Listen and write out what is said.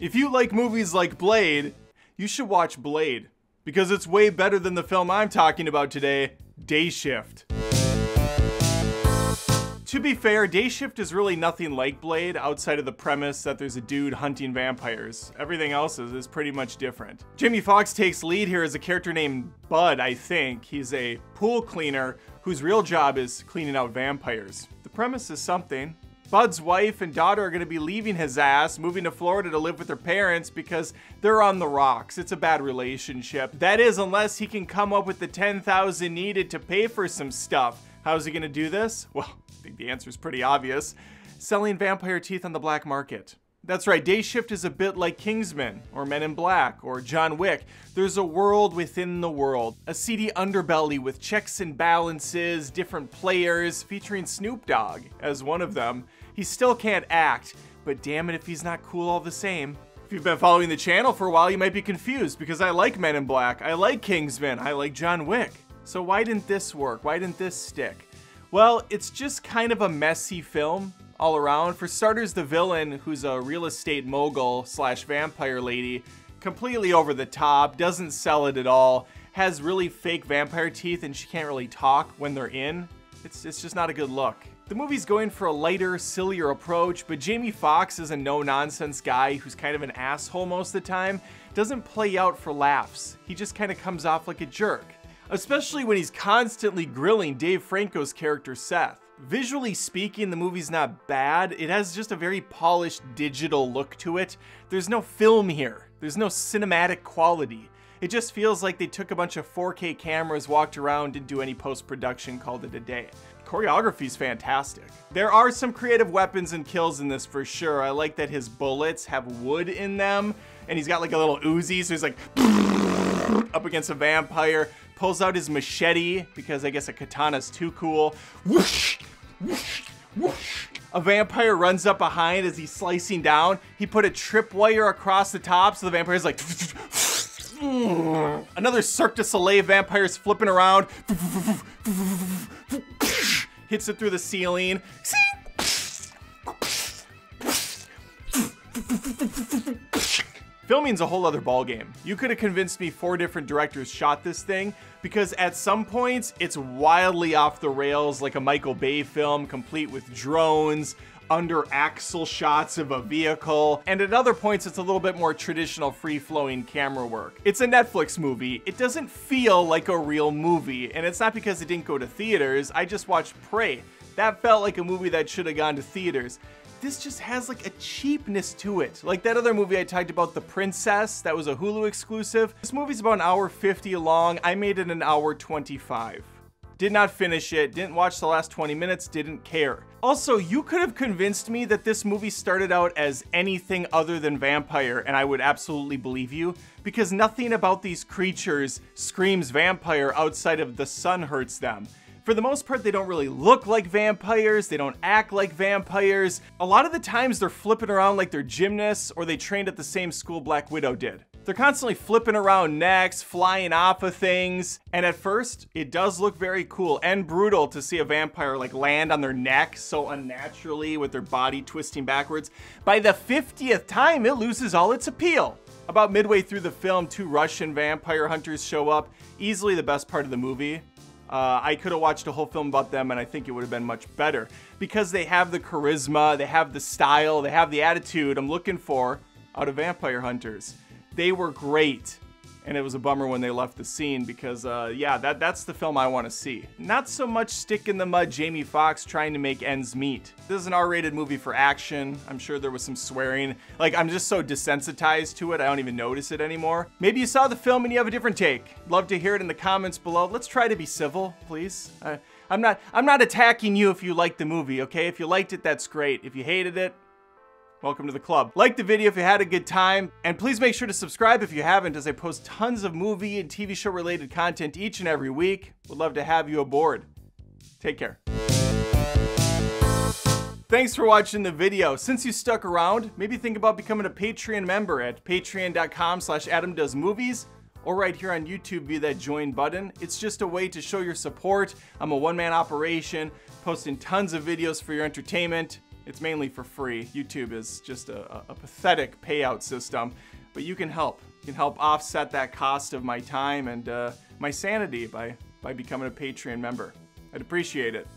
If you like movies like Blade, you should watch Blade because it's way better than the film I'm talking about today, Day Shift. To be fair, Day Shift is really nothing like Blade outside of the premise that there's a dude hunting vampires. Everything else is, is pretty much different. Jamie Foxx takes lead here as a character named Bud, I think. He's a pool cleaner whose real job is cleaning out vampires. The premise is something. Bud's wife and daughter are going to be leaving his ass, moving to Florida to live with their parents because they're on the rocks. It's a bad relationship. That is, unless he can come up with the 10,000 needed to pay for some stuff. How's he going to do this? Well, I think the answer is pretty obvious. Selling vampire teeth on the black market. That's right, Day Shift is a bit like Kingsman, or Men in Black, or John Wick. There's a world within the world, a seedy underbelly with checks and balances, different players, featuring Snoop Dogg as one of them. He still can't act, but damn it if he's not cool all the same. If you've been following the channel for a while, you might be confused because I like Men in Black, I like Kingsman, I like John Wick. So why didn't this work? Why didn't this stick? Well, it's just kind of a messy film all around. For starters, the villain, who's a real estate mogul slash vampire lady, completely over the top, doesn't sell it at all, has really fake vampire teeth, and she can't really talk when they're in. It's, it's just not a good look. The movie's going for a lighter, sillier approach, but Jamie Foxx is a no-nonsense guy who's kind of an asshole most of the time, doesn't play out for laughs. He just kind of comes off like a jerk especially when he's constantly grilling Dave Franco's character Seth. Visually speaking, the movie's not bad. It has just a very polished digital look to it. There's no film here. There's no cinematic quality. It just feels like they took a bunch of 4K cameras, walked around, didn't do any post-production, called it a day. Choreography's fantastic. There are some creative weapons and kills in this for sure. I like that his bullets have wood in them, and he's got like a little Uzi, so he's like up against a vampire, pulls out his machete because I guess a katana's too cool. Whoosh, whoosh, whoosh. A vampire runs up behind as he's slicing down. He put a tripwire across the top so the vampire's like Another Cirque du Soleil vampire's flipping around. Hits it through the ceiling. Filming's a whole other ballgame. You could have convinced me four different directors shot this thing because at some points it's wildly off the rails like a Michael Bay film complete with drones, under axle shots of a vehicle, and at other points it's a little bit more traditional free-flowing camera work. It's a Netflix movie. It doesn't feel like a real movie, and it's not because it didn't go to theaters. I just watched Prey. That felt like a movie that should have gone to theaters this just has like a cheapness to it. Like that other movie I talked about, The Princess, that was a Hulu exclusive. This movie's about an hour 50 long. I made it an hour 25. Did not finish it, didn't watch the last 20 minutes, didn't care. Also, you could have convinced me that this movie started out as anything other than vampire, and I would absolutely believe you, because nothing about these creatures screams vampire outside of the sun hurts them. For the most part, they don't really look like vampires, they don't act like vampires. A lot of the times they're flipping around like they're gymnasts or they trained at the same school Black Widow did. They're constantly flipping around necks, flying off of things, and at first, it does look very cool and brutal to see a vampire like land on their neck so unnaturally with their body twisting backwards. By the 50th time, it loses all its appeal. About midway through the film, two Russian vampire hunters show up, easily the best part of the movie. Uh, I could have watched a whole film about them and I think it would have been much better because they have the charisma, they have the style, they have the attitude I'm looking for out of Vampire Hunters. They were great and it was a bummer when they left the scene because, uh, yeah, that, that's the film I want to see. Not so much stick in the mud Jamie Foxx trying to make ends meet. This is an R-rated movie for action. I'm sure there was some swearing. Like, I'm just so desensitized to it, I don't even notice it anymore. Maybe you saw the film and you have a different take. Love to hear it in the comments below. Let's try to be civil, please. Uh, I'm not, I'm not attacking you if you liked the movie, okay? If you liked it, that's great. If you hated it, Welcome to the club. Like the video if you had a good time, and please make sure to subscribe if you haven't as I post tons of movie and TV show related content each and every week. Would love to have you aboard. Take care. Thanks for watching the video. Since you stuck around, maybe think about becoming a Patreon member at patreon.com slash adamdoesmovies or right here on YouTube via that join button. It's just a way to show your support. I'm a one-man operation, posting tons of videos for your entertainment It's mainly for free. YouTube is just a, a, pathetic payout system, but you can help. You can help offset that cost of my time and uh, my sanity by, by becoming a Patreon member. I'd appreciate it.